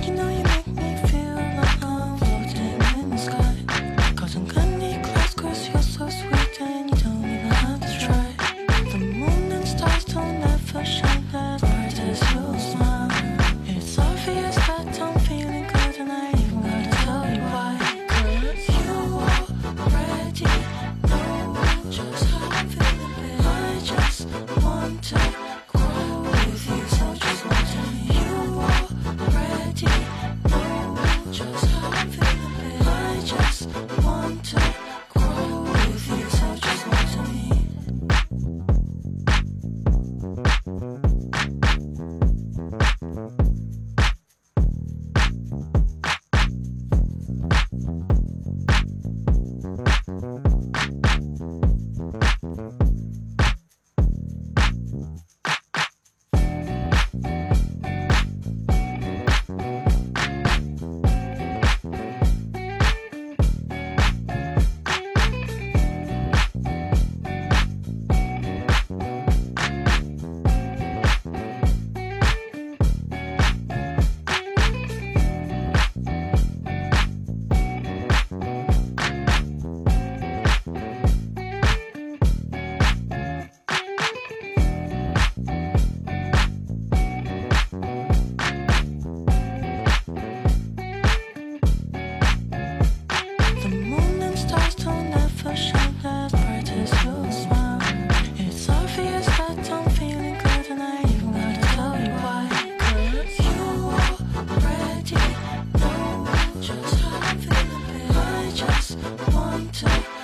奇の tough.